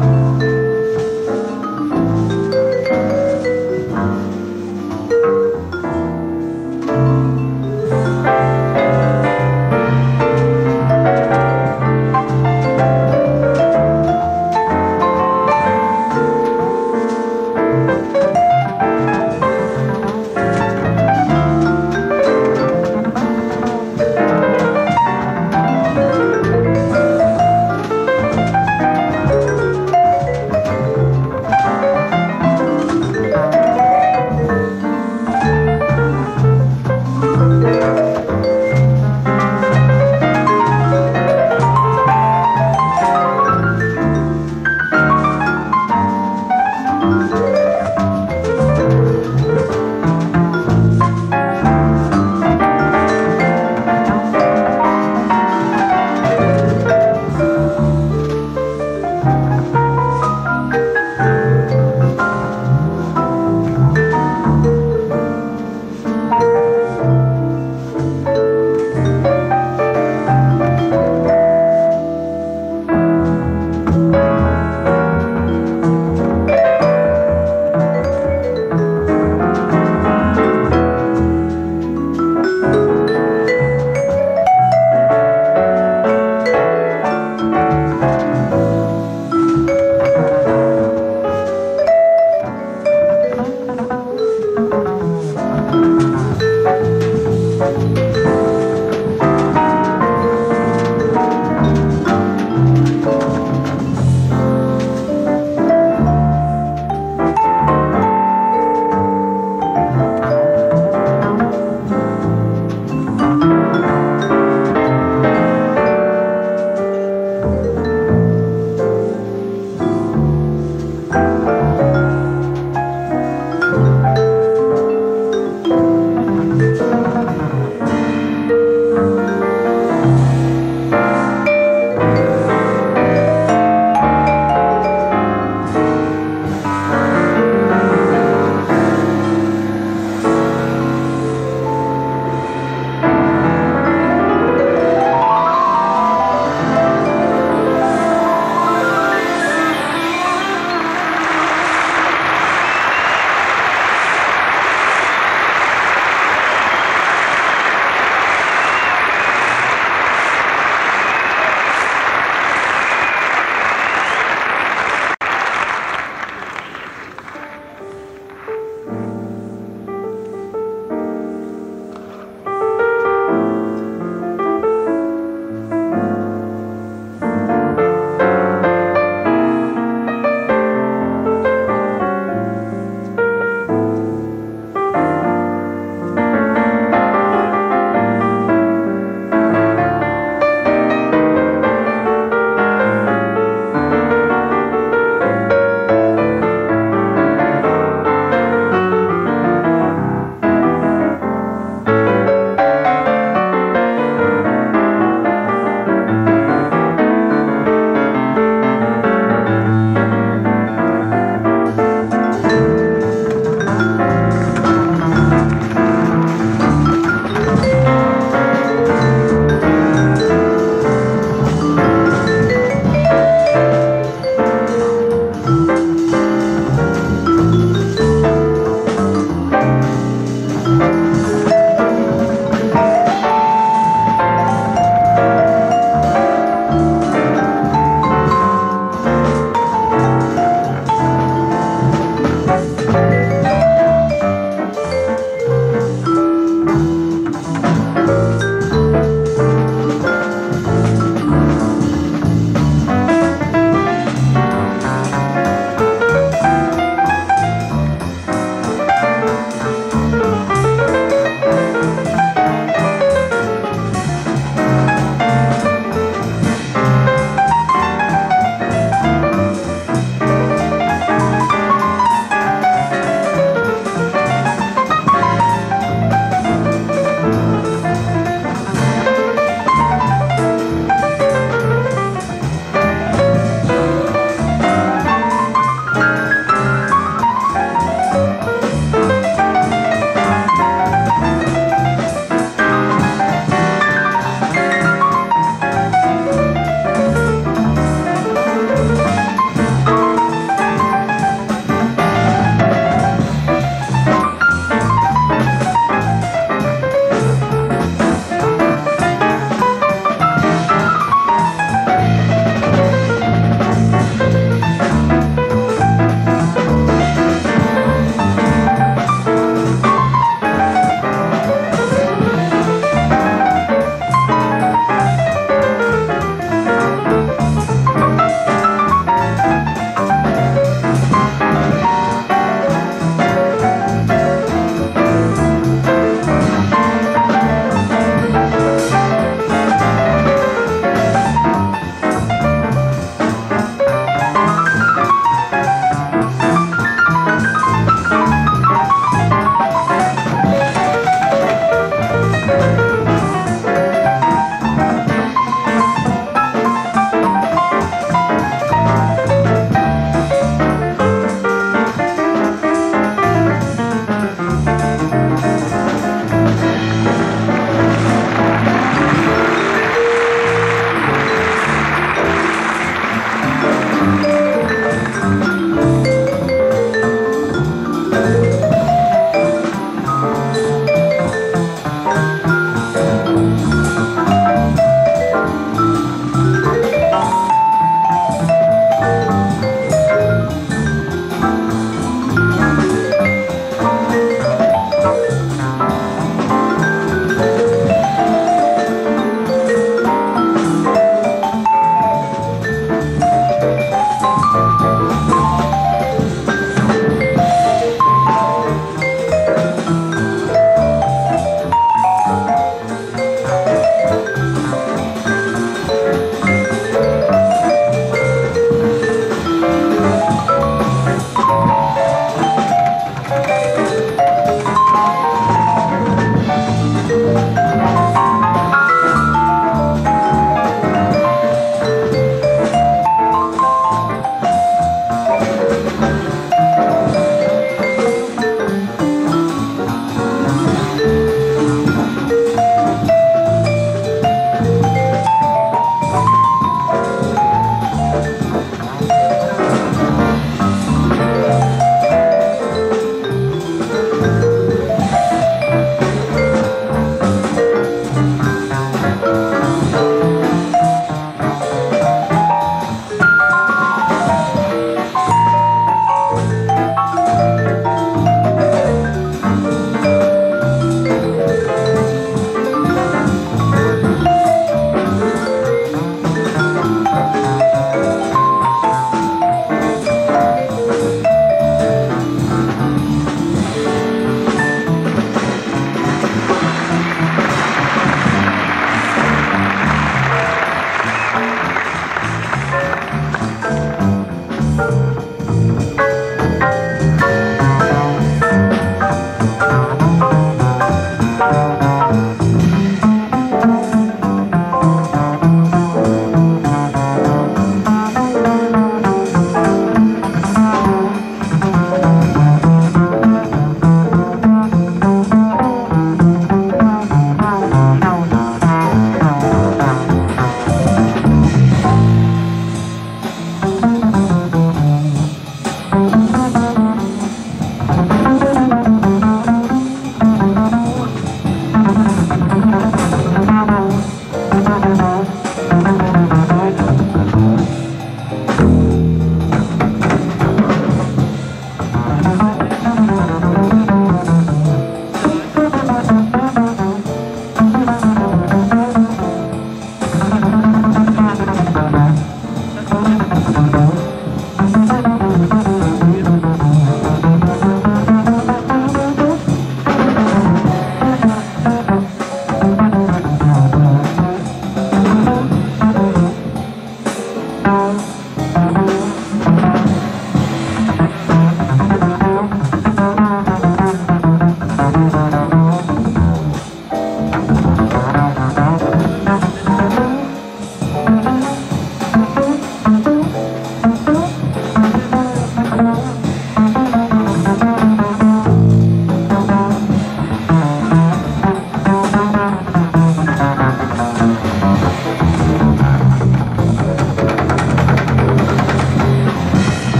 Música